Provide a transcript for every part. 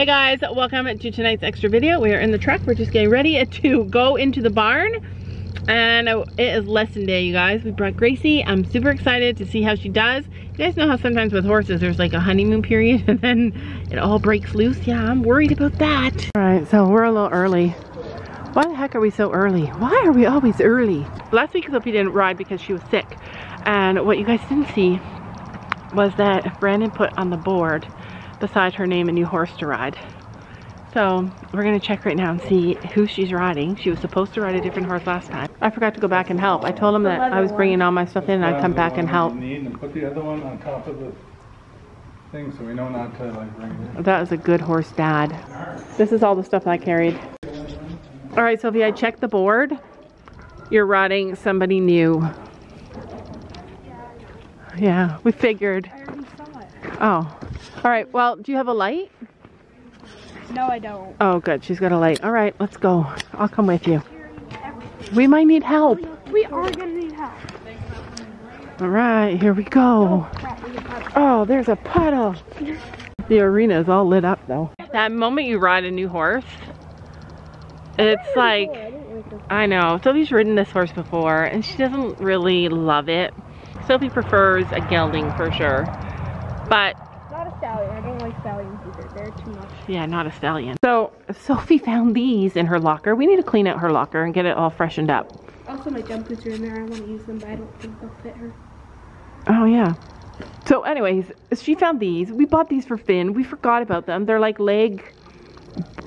Hey guys, welcome to tonight's extra video. We are in the truck. We're just getting ready to go into the barn. And it is lesson day, you guys. We brought Gracie. I'm super excited to see how she does. You guys know how sometimes with horses there's like a honeymoon period and then it all breaks loose? Yeah, I'm worried about that. All right, so we're a little early. Why the heck are we so early? Why are we always early? Last week Sophie didn't ride because she was sick. And what you guys didn't see was that Brandon put on the board beside her name a new horse to ride. So we're gonna check right now and see who she's riding. She was supposed to ride a different horse last time. I forgot to go back and help. I told him that I was bringing all my stuff in and I'd come back and help. And put the other one on top of the thing so we know not to like bring it. That was a good horse dad. This is all the stuff I carried. All right, Sophie, I checked the board. You're riding somebody new. Yeah, we figured. I already saw it. Oh. All right, well, do you have a light? No, I don't. Oh, good. She's got a light. All right, let's go. I'll come with you. We might need help. We are gonna need help. All right, here we go. Crap, we got Oh, there's a puddle. The arena is all lit up though. That moment you ride a new horse, it's like, I know, Sophie's ridden this horse before and she doesn't really love it. Sophie prefers a gelding for sure. But Not a stallion. I don't like stallions either. They're too much. yeah, not a stallion. So Sophie found these in her locker. We need to clean out her locker and get it all freshened up. Also, my jump boots are in there. I want to use them, but I don't think they'll fit her. Oh yeah. So anyways, she found these. We bought these for Finn. We forgot about them. They're like leg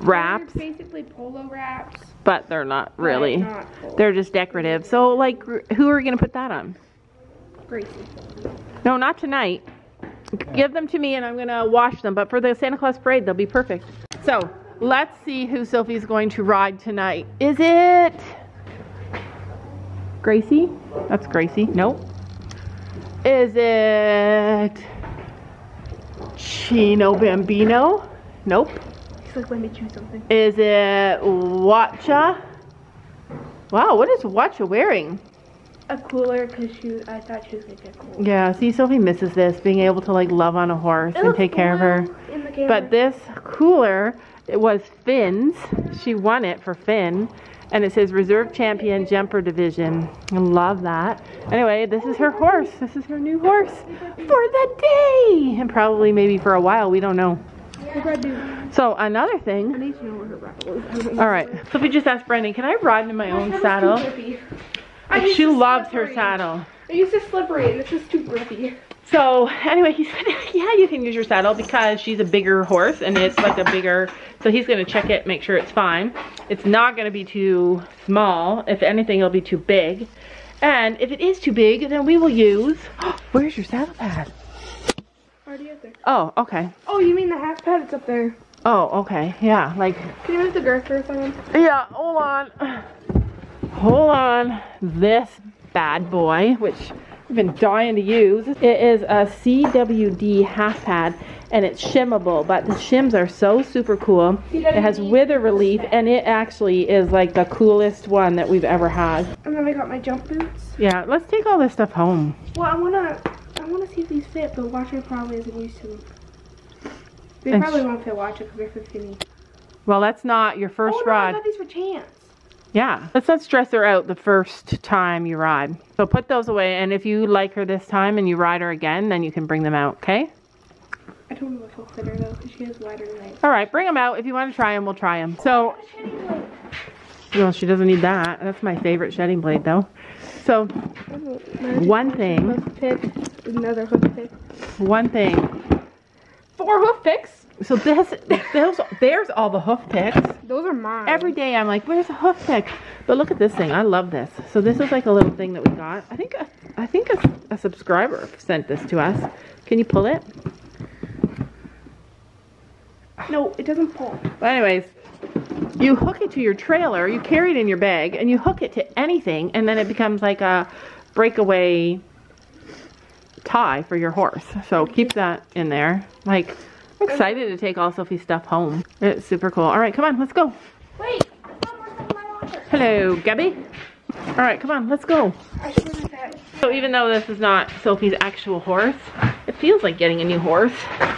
wraps, They're basically polo wraps. but they're not really. but not. They're just decorative. So like who are we going to put that on? Gracie. No, not tonight. Give them to me and I'm going to wash them, but for the Santa Claus parade they'll be perfect. So, let's see who Sophie's going to ride tonight. Is it Gracie? That's Gracie. Nope. Is it Chino Bambino? Nope. He's like, let me choose something. Is it Watcha? Wow, what is Watcha wearing? A cooler, because she. I thought she was gonna get cool. Yeah, see, Sophie misses this, being able to like love on a horse and take care of her. In the camera. But this cooler, it was Finn's. She won it for Finn. And it says Reserve Champion Jumper Division. I love that. Anyway, this is her horse. This is her new horse for the day. And probably maybe for a while. We don't know. What do I do? So another I thing. need to know where her rattle is. I don't know All right. Sophie just asked Brendan, can I ride in my My own saddle? Too grippy. I Like, she loves her saddle. I used to slippery, and it's just too grippy. So anyway, he said, yeah, you can use your saddle because she's a bigger horse and it's like a bigger, so he's gonna check it, make sure it's fine. It's not gonna be too small. If anything, it'll be too big. And if it is too big, then we will use, where's your saddle pad? Already up there. Oh, okay. Oh, you mean the half pad? It's up there. Oh, okay. Yeah, like, Can you move the girth for a second? yeah, hold on. Hold on. This bad boy, which I've been dying to use. It is a CWD half pad and it's shimmable, but the shims are so super cool. It has wither relief and it actually is like the coolest one that we've ever had. And then I got my jump boots. Yeah, let's take all this stuff home. Well, I wanna, I wanna see if these fit, but Watcha probably isn't used to them. They And probably won't fit Watcha because they're for skinny. Well, that's not your oh, first oh, no, I ride. got these for Chance. Yeah, let's not stress her out the first time you ride. So put those away, and if you like her this time and you ride her again, then you can bring them out, okay? I don't know if he'll fit her though, because she has wider legs. All right, bring them out. If you want to try them, we'll try them. So, well, she doesn't need that. That's my favorite shedding blade, though. So, one thing, Hoof pick, another hoof pick. one thing. Four hoof picks? So this, those, there's all the hoof picks. Those are mine. Every day I'm like, where's a hoof pick? But look at this thing. I love this. So this is like a little thing that we got. I think, a, I think a, a subscriber sent this to us. Can you pull it? No, it doesn't pull. But anyways, you hook it to your trailer, you carry it in your bag, and you hook it to anything, and then it becomes like a breakaway tie for your horse. So keep that in there. Like, excited to take all Sophie's stuff home. It's super cool. All right, come on, let's go. Wait! I found one in my locker. Hello, Gabby. All right, come on, let's go. I should have that. So even though this is not Sophie's actual horse, it feels like getting a new horse,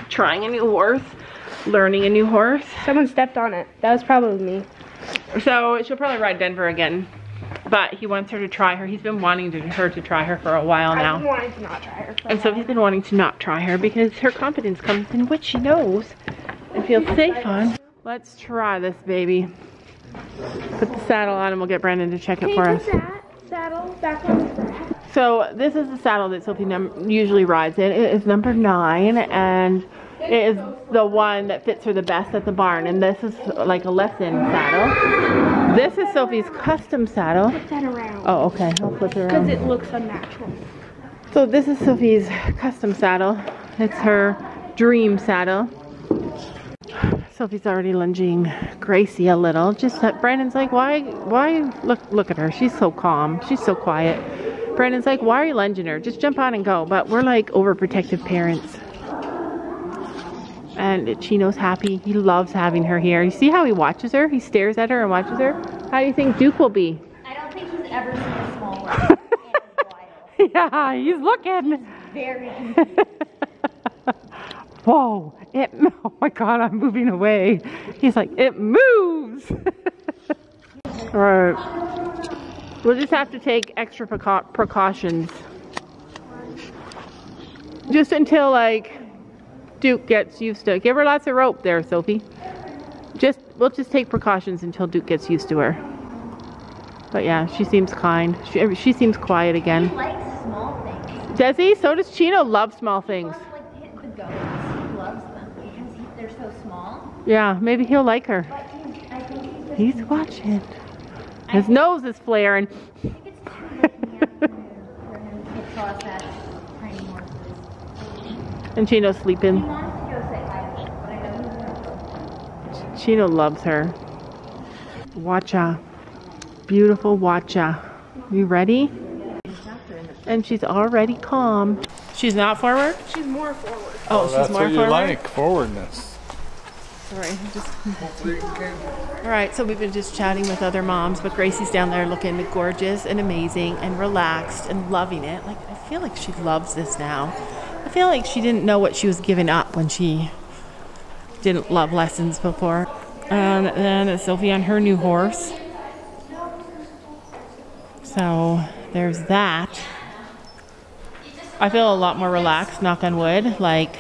trying a new horse. learning a new horse. Someone stepped on it. That was probably me. So she'll probably ride Denver again. But he wants her to try her. He's been wanting to, her to try her for a while now. I've been wanting to not try her. And so he's been wanting to not try her because her confidence comes in what she knows and feels safe on. Let's try this baby. Put the saddle on and we'll get Brandon to check it for us. that saddle back on the rack? So this is the saddle that Sophie num- usually rides in. It is number nine and it is the one that fits her the best at the barn. And this is like a lesson saddle. This is Sophie's custom saddle. Flip that around. Oh, okay. I'll flip it around. Because it looks unnatural. So this is Sophie's custom saddle. It's her dream saddle. Sophie's already lunging Gracie a little. Just that Brandon's like, why, why, look, look at her. She's so calm. She's so quiet. Brandon's like, why are you lunging her? Just jump on and go. But we're like overprotective parents. And Chino's happy. He loves having her here. You see how he watches her? He stares at her and watches her. How do you think Duke will be? I don't think he's ever seen a small one. yeah, he's looking. Very Whoa, it, oh my God, I'm moving away. He's like, it moves. All right. We'll just have to take extra precau- precautions. Just until like Duke gets used to Give her lots of rope there, Sophie. Just, we'll just take precautions until Duke gets used to her. But yeah, she seems kind. She, she seems quiet He again. likes small things. Does he? So does Chino love small things. Like he loves them because he, they're so small. Yeah, maybe he'll like her. But he's, I think he's He's watching. His nose is flaring. He's gonna. Chino loves her. Watcha. Beautiful Watcha. You ready? And she's already calm. She's not forward? She's more forward. Oh, she's That's more what you like, forwardness. Sorry, just. All right, so we've been just chatting with other moms, but Gracie's down there looking gorgeous and amazing and relaxed and loving it. Like I feel like she loves this now. I feel like she didn't know what she was giving up when she didn't love lessons before. And then Sophie on her new horse. So there's that. I feel a lot more relaxed, knock on wood. Like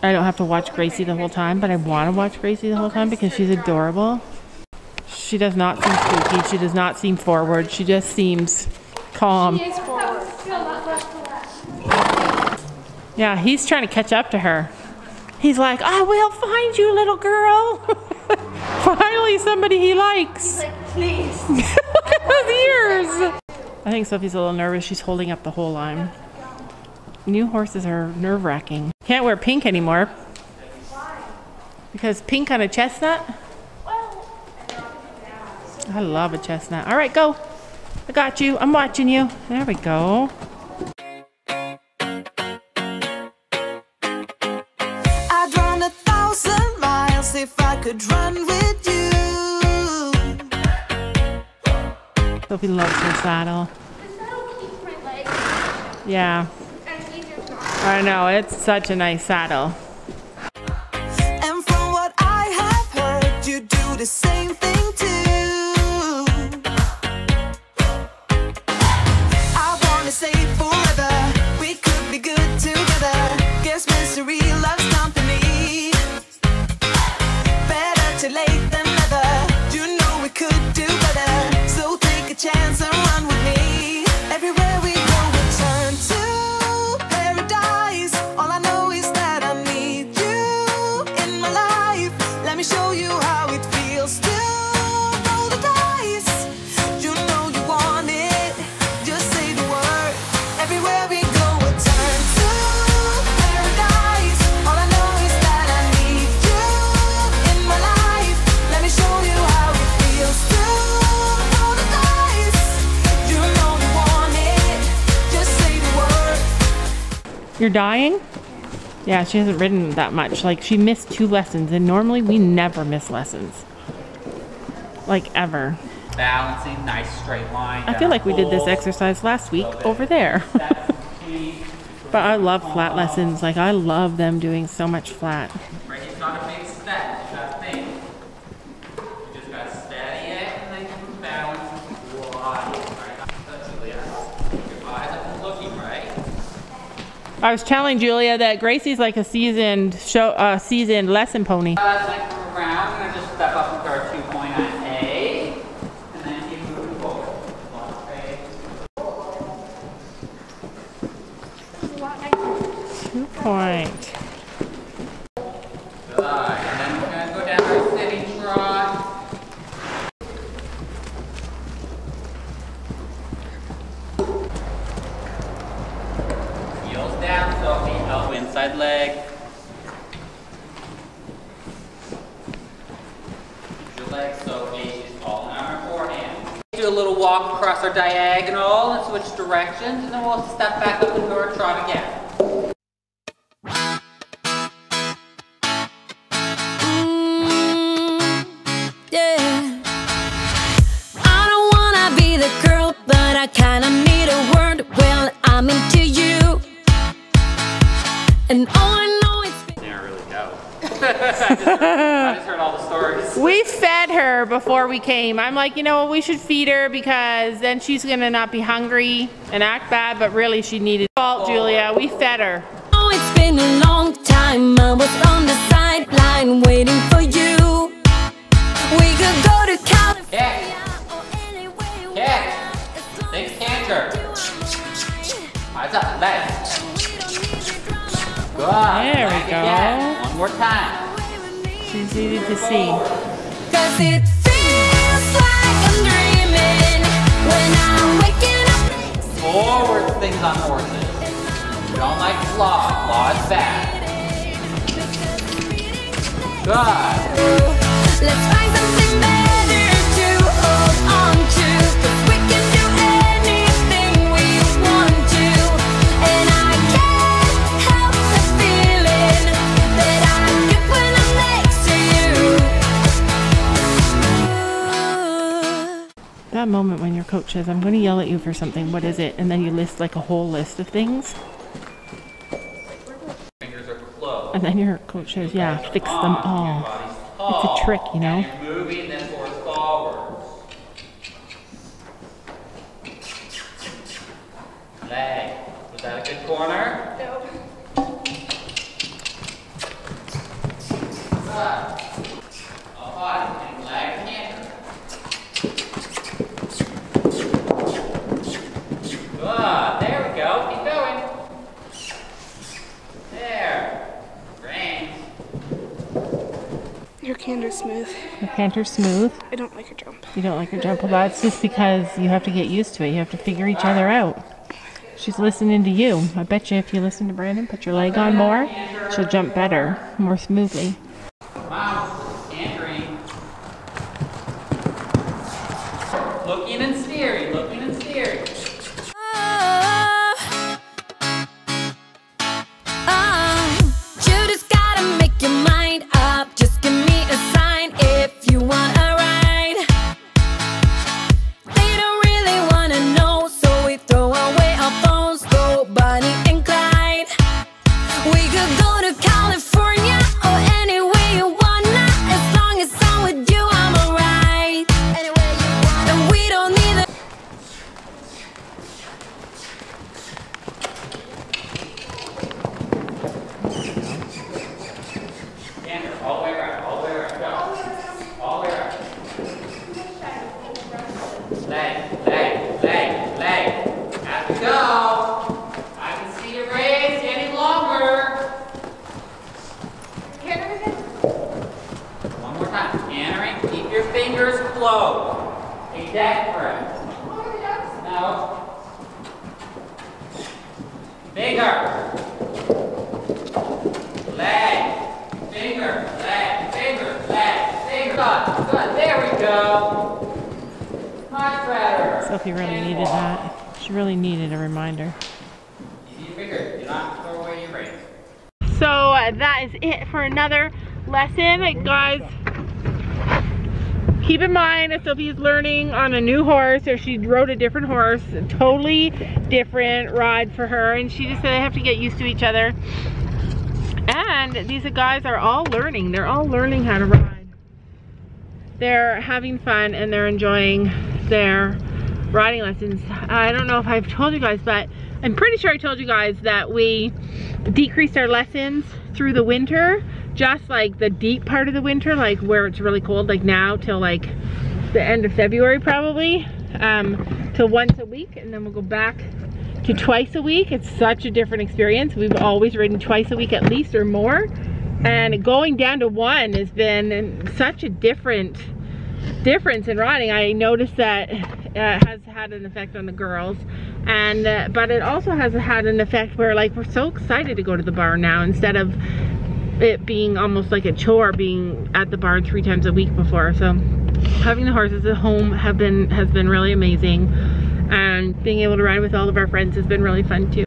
I don't have to watch Gracie the whole time, but I want to watch Gracie the whole time because she's adorable. She does not seem spooky. She does not seem forward. She just seems calm. Yeah, he's trying to catch up to her. He's like, I will find you, little girl. Finally, somebody he likes. Please. Look at those ears. I think Sophie's a little nervous. She's holding up the whole line. New horses are nerve wracking. Can't wear pink anymore. Because pink on a chestnut? I love a chestnut. All right, go. I got you. I'm watching you. There we go. Could run with you. Sophie loves her saddle. Yeah. I know. It's such a nice saddle. And from what I have heard, you do the same never. You know we could do You're dying? Yeah, she hasn't ridden that much. Like, she missed two lessons, and normally we never miss lessons. Like, ever. balancing, nice straight line. I feel like we did this exercise. last week over there. But I love flat lessons. Like I love them doing so much flat. Right, it's not a big step, you gotta think. You just gotta steady it and then you can balance wide, right? That's Julia. Your eyes up and looking, right? I was telling Julia that Gracie's like a seasoned show, uh, seasoned lesson pony. Uh, like from around, and just step up into our two point at A, and then keep moving forward. One, A. Two point. Good. And then we're gonna go down our sitting trot. Heels down, so feet inside leg. Do a little walk across our diagonal and switch directions, and then we'll step back up into our trot again. Mm, yeah. I don't wanna be the girl, but I kinda need a word. Well, I'm into you. And all I know is. Didn't really know. I, just heard, I just heard all the stories. We fed her before we came. I'm like, you know what, we should feed her because then she's gonna not be hungry and act bad, but really she needed fault, oh. Julia. We fed her. Oh, it's been a long time. I was on the sideline waiting for you. We could go to California Yeah. or anywhere Yeah. want. As long Thanks, as canter. Eyes up, legs. There we go. Again. One more time. Away with me. She's easy to see. Cause it feels like I'm dreaming when I'm waking up. Forward things on horses. You don't like law. Law is bad. Good. Let's find something better coach says, I'm gonna yell at you for something, what is it? And then you list like a whole list of things. Fingers are closed. And then your coach says, yeah, fix them ah, all. It's a trick, you know? And you're moving then forward forwards. Leg. Was that a good corner? No. Up body and leg canter. Good. There we go. Keep going. There. Reins. Your canter's The smooth. I don't like her jump. You don't like her jump. Well, that's just because you have to get used to it. You have to figure each other out. She's listening to you. I bet you if you listen to Brandon, put your leg on more, she'll jump better, more smoothly. So uh, that is it for another lesson, guys. keep in mind if Sophie's learning on a new horse or she rode a different horse, a totally different ride for her. And she just said they have to get used to each other. And these guys are all learning. They're all learning how to ride. They're having fun and they're enjoying their riding lessons. I don't know if I've told you guys, but I'm pretty sure I told you guys that we decreased our lessons through the winter, just like the deep part of the winter, like where it's really cold, like now till like the end of February probably, um, to once a week, and then we'll go back to twice a week. It's such a different experience. We've always ridden twice a week at least or more. And going down to one has been such a different difference in riding. I noticed that uh, has had an effect on the girls. And uh, but it also has had an effect where like we're so excited to go to the barn now instead of it being almost like a chore being at the barn three times a week before. So having the horses at home have been has been really amazing. And being able to ride with all of our friends has been really fun too